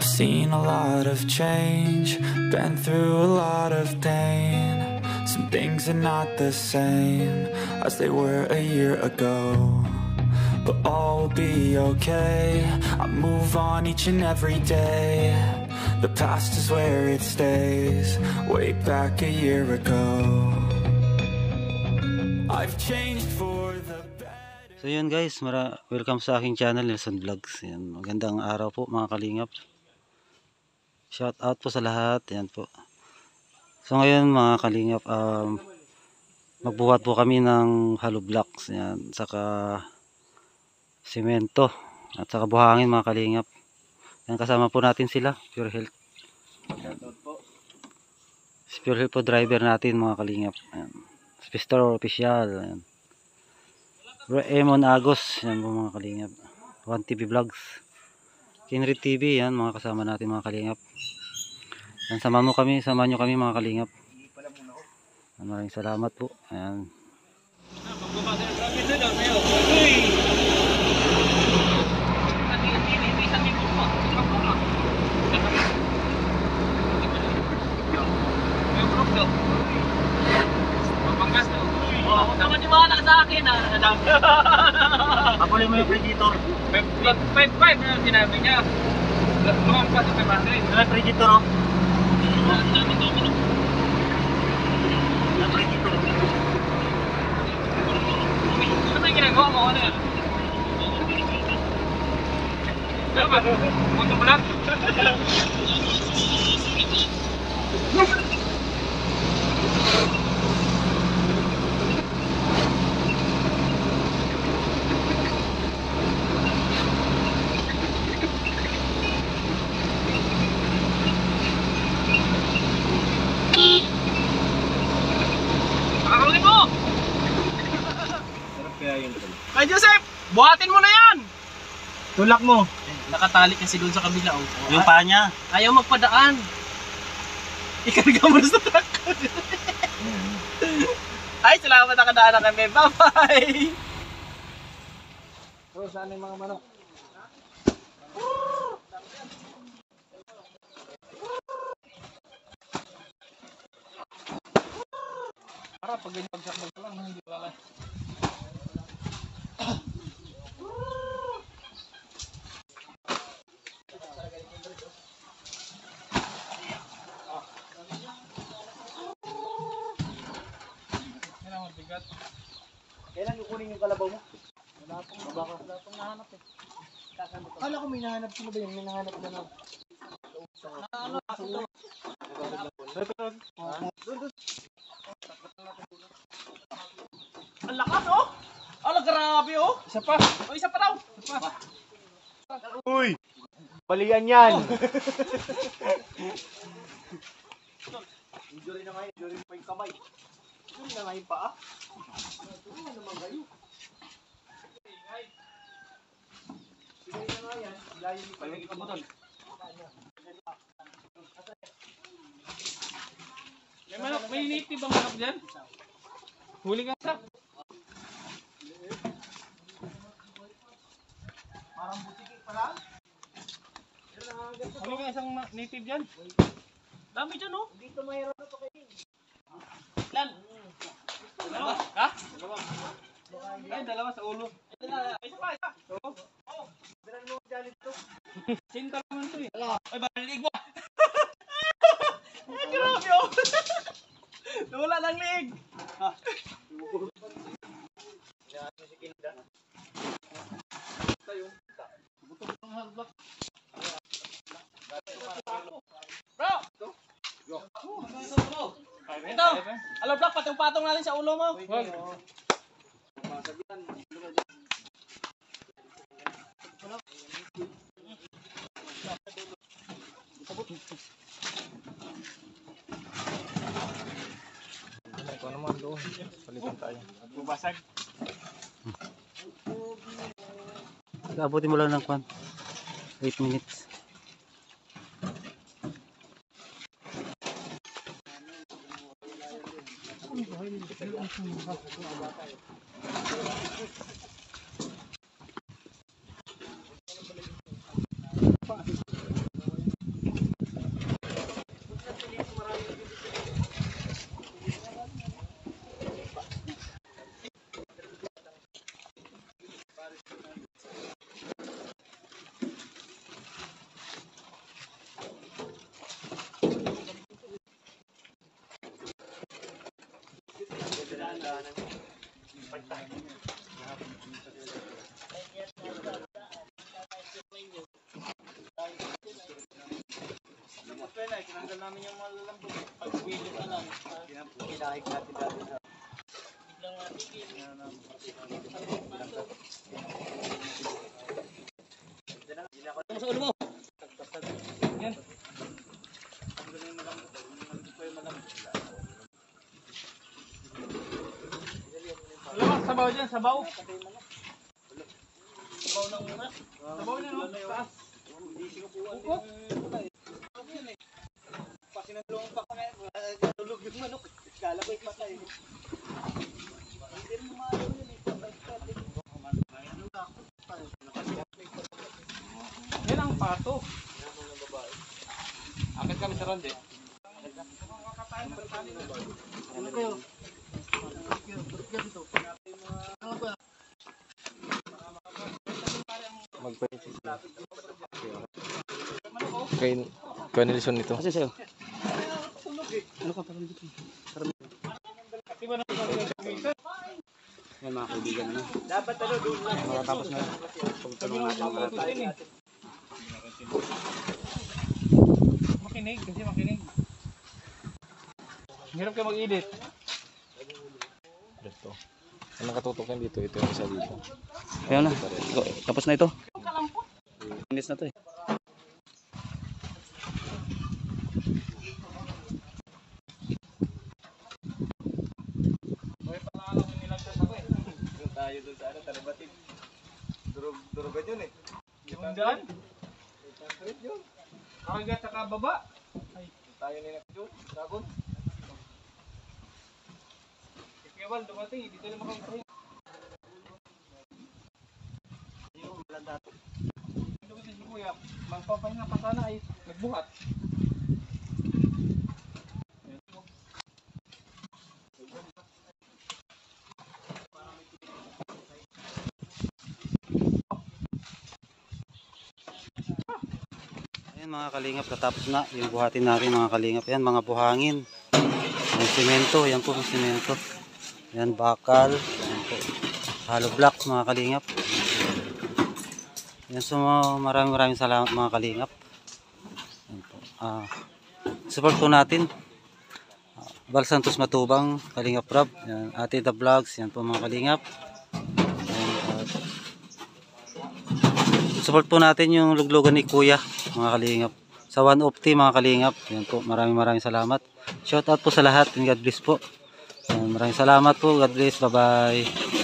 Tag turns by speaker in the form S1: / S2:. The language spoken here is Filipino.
S1: I've seen a lot of change, been through a lot of pain. Some things are not the same as they were a year ago. But all will be okay. I move on each and every day. The past is where it stays, way back a year ago. I've changed for the.
S2: So yun guys, mara welcome sa aking channel Nelson Vlogs. Yan, magandang araw po mga kalingap. Shout out po sa lahat. Yan po. So ngayon mga kalingap, um, magbuhat po kami ng hollow blocks. Yan, saka semento at saka buhangin mga kalingap. Yan, kasama po natin sila, Pure Health. Yan. Si Pure Health po driver natin mga kalingap. Yan. Spestor official. Yan. Emon Agos, yan po mga kalingap. One TV Vlogs. Kinrid TV, yan mga kasama natin mga kalingap. Yan, sama mo kami, sama nyo kami mga kalingap. Maraming salamat po. Ayan.
S3: Huwag ka maniwala sa akin ah.
S2: Pakuloy mo yung predator.
S3: 5-5 na sinabi niya. Lumampas sa 500.
S2: Ano predator oh? Ano predator?
S3: Ano yung ginagawa mo? Ano yan? Ano ba? Puto mo lang? Kakawin mo! Ay, Joseph! Buhatin mo na yan!
S4: Tulak mo.
S3: Nakatali kasi doon sa kabila. Oh.
S2: Yung paa niya.
S3: Ayaw magpadaan. Ikarga mo na sa truck. Ay, salamat nakadaan na kami. Bye-bye!
S4: So, saan yung mga manok? Para pag ganyan pagsakbal ka lang, hindi mabigat. Kailan kukunin yung kalabaw mo? Wala pong wala pong nahanap eh. Kala ko may nahanap sino ba yun? May nahanap na na.
S3: Ang lakas, oh! Ala, grabe, oh!
S4: Isa pa.
S3: O, isa pa daw! Isa pa.
S4: Uy! Balian yan! Injury na ngayon, injury pa yung kamay. Injury na ngayon pa ah. Injury na naman kayo. Injury na nga yan, layo ni
S3: Pwede ka mo doon. May native bang manok dyan? Huli ka sa.
S4: Parang butiki pa lang.
S3: Huli ka isang na- native dyan. Dami dyan, oh.
S4: Dito mayroon na to kayo.
S3: Lan. Dalawa? Ha? Ay, dalawa sa ulo. Isa pa, isa. Oo.
S4: Bilang mo dyan ito.
S3: Sinta naman to eh. Ay, balilig mo. Ay, grabe oh. Nawala ng leg.
S4: Yan, si Kinda.
S3: Bro! Ito! Alam block, patong-patong natin sa ulo mo. Wag.
S4: Ito naman doon. Palitan tayo.
S3: Bubasag.
S2: Abutin mo lang ng kwan. 8 minutes.
S3: Namin yung malalambot. Ka lang.
S4: Pinahik natin dati sa...
S3: Sa ulo mo. Sabaw dyan, sabaw. Sabaw ng una. Sabaw niya no, taas. Upo.
S4: Pasinalong pa ka ngayon. Tulog yung manok. Kala ko ikmatay. Hindi mo maalo yun eh.
S3: Yan ang pato. Akit kami sa ronde.
S4: Ano kayo? Dito. Ano ba?
S5: Kay kay Nelson ito.
S2: Kasi sa'yo.
S3: Di ba nang kumisan?
S2: Yan mga kaibigan na.
S4: Dapat ano doon lang.
S2: Makatapos na. Pagtanong natin mga
S3: eh. Makinig kasi makinig. Hirap kayo mag-edit.
S5: Ito. Anong katutukan dito? Ito yung isa dito.
S2: Ayan na. Tapos na ito. Minutes na to eh.
S4: Tayo doon sa ano, talibatid. Durog, durugad yun eh.
S3: Yung dyan. Karga sa baba.
S4: Tayo nila doon. Dragon.
S3: Kewal dumating, hindi tayo makakapahin. Dumating si Kuya, magpapahinga pa sana ay nagbuhat.
S2: Ayan mga kalingap, natapos na yung buhatin natin mga kalingap. Ayan mga buhangin. Yung simento, yan po yung simento. Yan bakal. Yan po. Hollow block mga kalingap. Yan so maraming maraming salamat mga kalingap. Yan po. Ah, support po natin. Ah, Val Santos Matubang, Kalingap Rob. Yan, Ate The Vlogs, yan po mga kalingap. Yan, at support po natin yung luglugan ni Kuya, mga kalingap. Sa One of Tea, mga kalingap. Yan po, maraming maraming salamat. Shout out po sa lahat and God bless po. Maraming salamat po. God bless. Bye-bye.